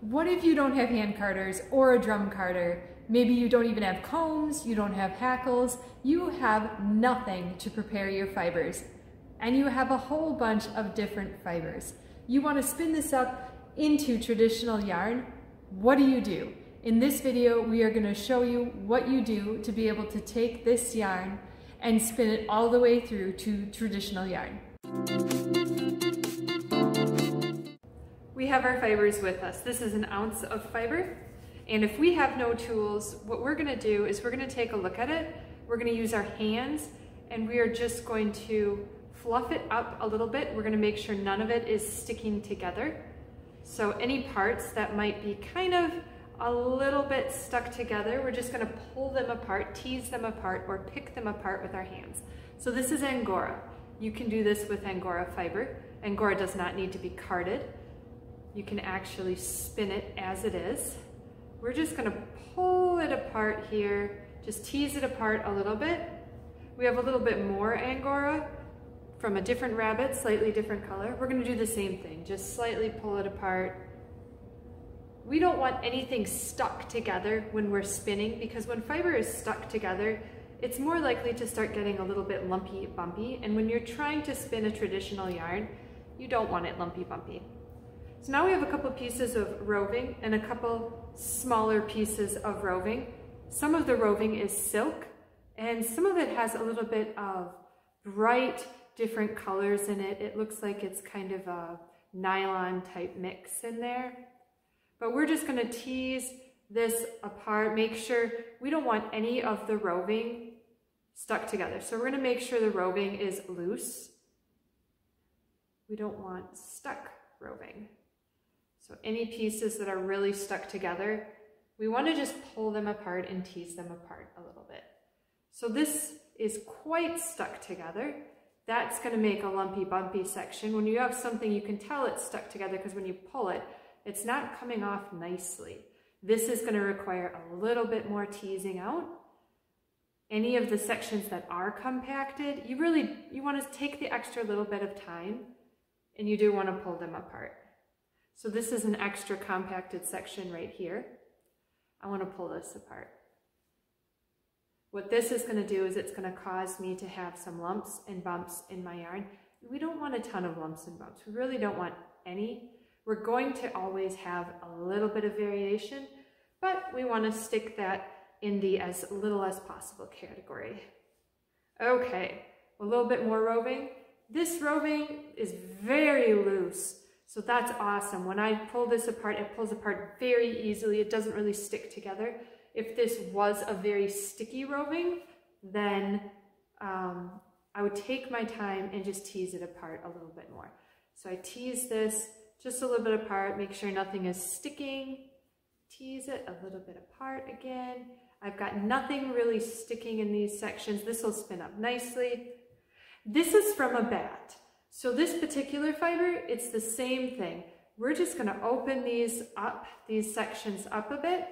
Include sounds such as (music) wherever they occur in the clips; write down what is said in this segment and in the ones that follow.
What if you don't have hand carders or a drum carder? Maybe you don't even have combs, you don't have hackles, you have nothing to prepare your fibers. And you have a whole bunch of different fibers. You wanna spin this up into traditional yarn. What do you do? In this video, we are gonna show you what you do to be able to take this yarn and spin it all the way through to traditional yarn. We have our fibers with us. This is an ounce of fiber. And if we have no tools, what we're gonna do is we're gonna take a look at it. We're gonna use our hands and we are just going to fluff it up a little bit. We're gonna make sure none of it is sticking together. So any parts that might be kind of a little bit stuck together, we're just gonna pull them apart, tease them apart, or pick them apart with our hands. So this is Angora. You can do this with Angora fiber. Angora does not need to be carded. You can actually spin it as it is. We're just gonna pull it apart here, just tease it apart a little bit. We have a little bit more Angora from a different rabbit, slightly different color. We're gonna do the same thing, just slightly pull it apart. We don't want anything stuck together when we're spinning because when fiber is stuck together, it's more likely to start getting a little bit lumpy bumpy. And when you're trying to spin a traditional yarn, you don't want it lumpy bumpy. So now we have a couple pieces of roving and a couple smaller pieces of roving. Some of the roving is silk and some of it has a little bit of bright different colors in it. It looks like it's kind of a nylon type mix in there. But we're just gonna tease this apart, make sure we don't want any of the roving stuck together. So we're gonna make sure the roving is loose. We don't want stuck roving. So any pieces that are really stuck together, we want to just pull them apart and tease them apart a little bit. So this is quite stuck together. That's going to make a lumpy bumpy section. When you have something, you can tell it's stuck together because when you pull it, it's not coming off nicely. This is going to require a little bit more teasing out. Any of the sections that are compacted, you really, you want to take the extra little bit of time and you do want to pull them apart. So this is an extra compacted section right here. I want to pull this apart. What this is going to do is it's going to cause me to have some lumps and bumps in my yarn. We don't want a ton of lumps and bumps. We really don't want any. We're going to always have a little bit of variation, but we want to stick that in the as little as possible category. Okay, a little bit more roving. This roving is very loose. So that's awesome. When I pull this apart, it pulls apart very easily. It doesn't really stick together. If this was a very sticky roving, then um, I would take my time and just tease it apart a little bit more. So I tease this just a little bit apart, make sure nothing is sticking. Tease it a little bit apart again. I've got nothing really sticking in these sections. This will spin up nicely. This is from a bat. So this particular fiber, it's the same thing. We're just gonna open these up, these sections up a bit.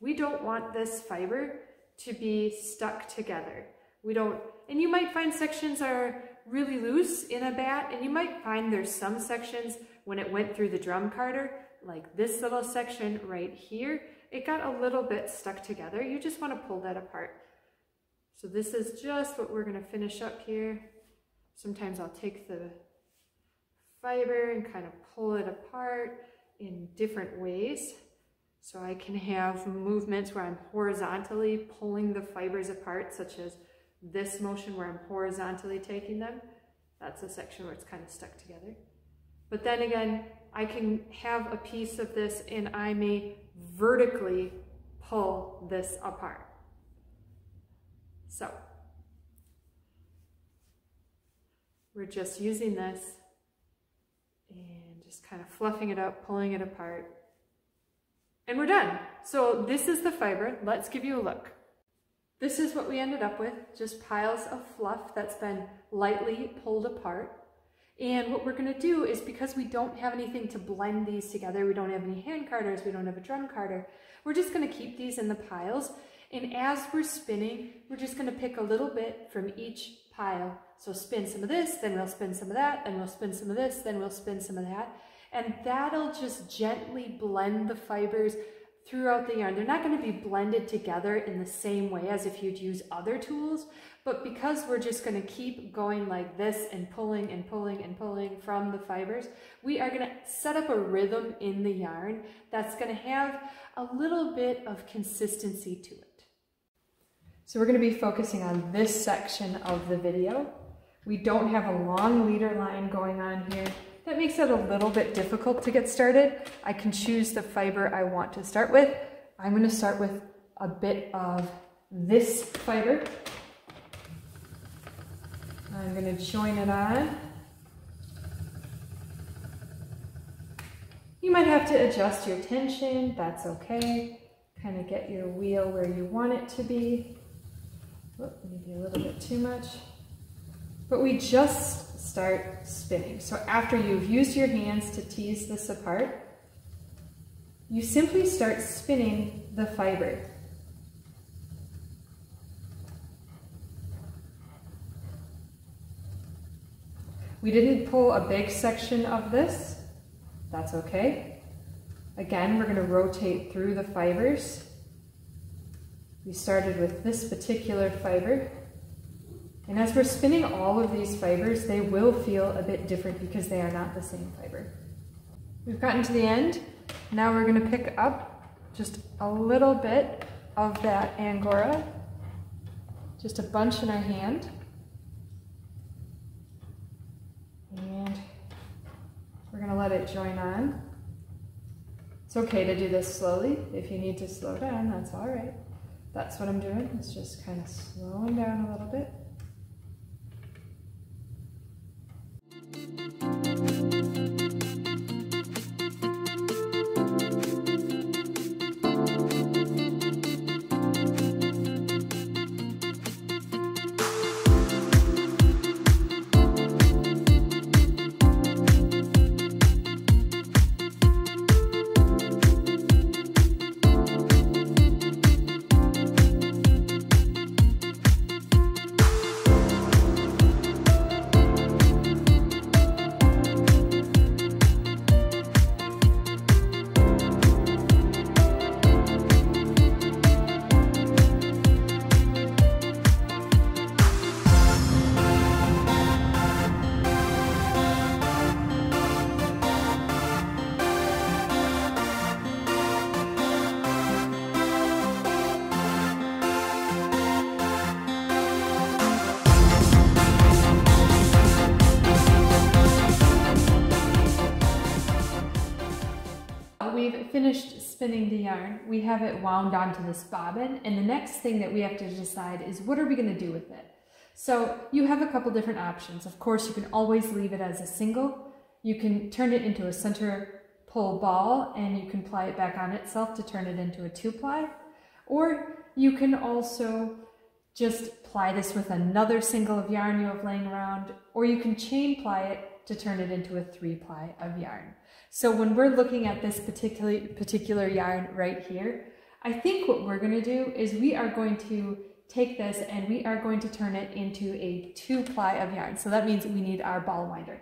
We don't want this fiber to be stuck together. We don't, and you might find sections are really loose in a bat, and you might find there's some sections when it went through the drum carder, like this little section right here, it got a little bit stuck together. You just wanna pull that apart. So this is just what we're gonna finish up here. Sometimes I'll take the fiber and kind of pull it apart in different ways. So I can have movements where I'm horizontally pulling the fibers apart, such as this motion where I'm horizontally taking them. That's a section where it's kind of stuck together. But then again, I can have a piece of this and I may vertically pull this apart. So we're just using this and just kind of fluffing it up, pulling it apart. And we're done. So this is the fiber. Let's give you a look. This is what we ended up with, just piles of fluff that's been lightly pulled apart. And what we're gonna do is because we don't have anything to blend these together, we don't have any hand carders, we don't have a drum carder, we're just gonna keep these in the piles. And as we're spinning, we're just gonna pick a little bit from each pile. So spin some of this, then we'll spin some of that, then we'll spin some of this, then we'll spin some of that. and that'll just gently blend the fibers throughout the yarn. They're not going to be blended together in the same way as if you'd use other tools, but because we're just going to keep going like this and pulling and pulling and pulling from the fibers, we are going to set up a rhythm in the yarn that's going to have a little bit of consistency to it. So we're going to be focusing on this section of the video. We don't have a long leader line going on here. That makes it a little bit difficult to get started. I can choose the fiber I want to start with. I'm going to start with a bit of this fiber. I'm going to join it on. You might have to adjust your tension, that's okay. Kind of get your wheel where you want it to be. Maybe a little bit too much. But we just start spinning. So after you've used your hands to tease this apart, you simply start spinning the fiber. We didn't pull a big section of this. That's okay. Again, we're going to rotate through the fibers. We started with this particular fiber. And as we're spinning all of these fibers, they will feel a bit different because they are not the same fiber. We've gotten to the end. Now we're going to pick up just a little bit of that Angora, just a bunch in our hand. And we're gonna let it join on. It's okay to do this slowly. If you need to slow down, that's all right. That's what I'm doing. It's just kind of slowing down a little bit. Spinning the yarn, we have it wound onto this bobbin. And the next thing that we have to decide is what are we gonna do with it? So you have a couple different options. Of course, you can always leave it as a single. You can turn it into a center pull ball and you can ply it back on itself to turn it into a two ply. Or you can also just ply this with another single of yarn you have laying around, or you can chain ply it to turn it into a three ply of yarn. So when we're looking at this particular, particular yarn right here, I think what we're gonna do is we are going to take this and we are going to turn it into a two ply of yarn. So that means we need our ball winder.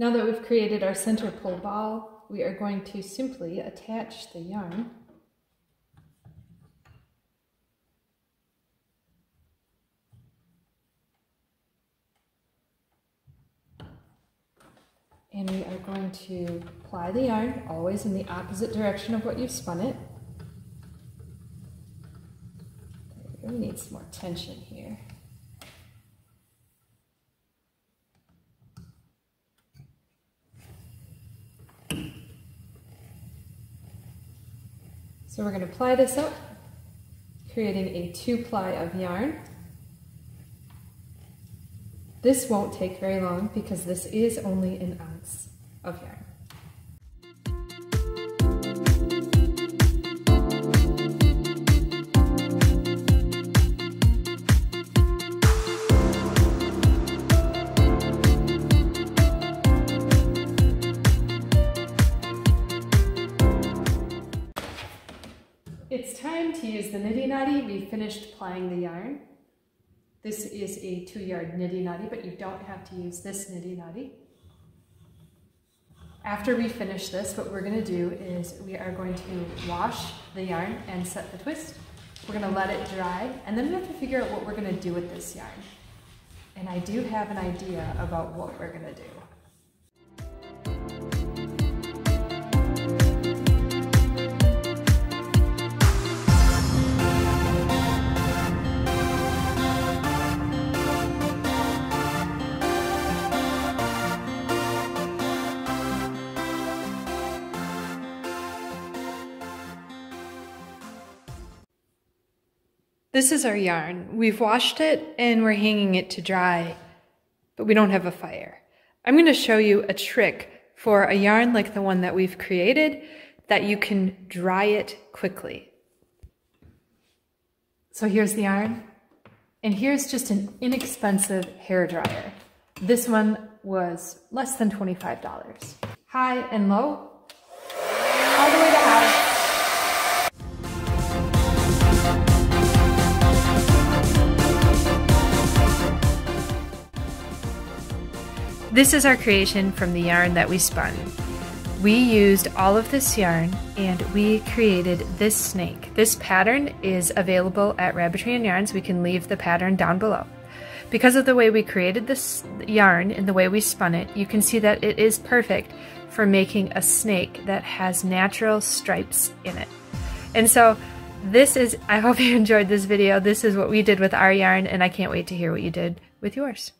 Now that we've created our center pull ball, we are going to simply attach the yarn and we are going to ply the yarn always in the opposite direction of what you've spun it. We need some more tension here. So we're going to ply this up, creating a two ply of yarn. This won't take very long because this is only an ounce of yarn. Use the niddy noddy. We finished plying the yarn. This is a two yard niddy noddy, but you don't have to use this niddy noddy. After we finish this, what we're gonna do is we are going to wash the yarn and set the twist. We're gonna let it dry, and then we have to figure out what we're gonna do with this yarn. And I do have an idea about what we're gonna do. This is our yarn. We've washed it and we're hanging it to dry, but we don't have a fire. I'm going to show you a trick for a yarn like the one that we've created that you can dry it quickly. So here's the yarn, and here's just an inexpensive hair dryer. This one was less than $25. High and low, all the way to high. This is our creation from the yarn that we spun. We used all of this yarn and we created this snake. This pattern is available at Rabbitry and Yarns. We can leave the pattern down below. Because of the way we created this yarn and the way we spun it, you can see that it is perfect for making a snake that has natural stripes in it. And so this is, I hope you (laughs) enjoyed this video. This is what we did with our yarn and I can't wait to hear what you did with yours.